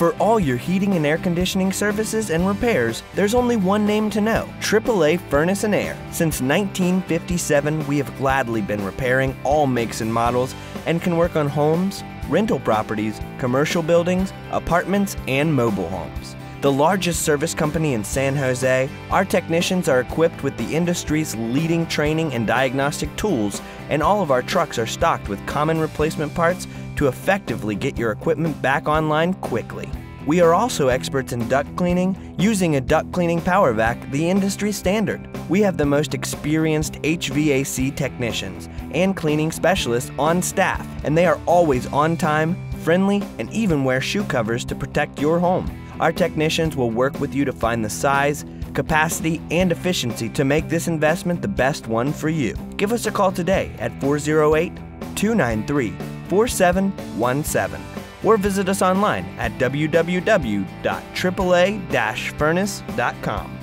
For all your heating and air conditioning services and repairs, there's only one name to know AAA Furnace and Air. Since 1957, we have gladly been repairing all makes and models and can work on homes, rental properties, commercial buildings, apartments, and mobile homes. The largest service company in San Jose, our technicians are equipped with the industry's leading training and diagnostic tools, and all of our trucks are stocked with common replacement parts to effectively get your equipment back online quickly. We are also experts in duct cleaning using a duct cleaning Powervac, the industry standard. We have the most experienced HVAC technicians and cleaning specialists on staff, and they are always on time, friendly, and even wear shoe covers to protect your home. Our technicians will work with you to find the size, capacity, and efficiency to make this investment the best one for you. Give us a call today at 408 293 4717 or visit us online at www.aaa-furnace.com.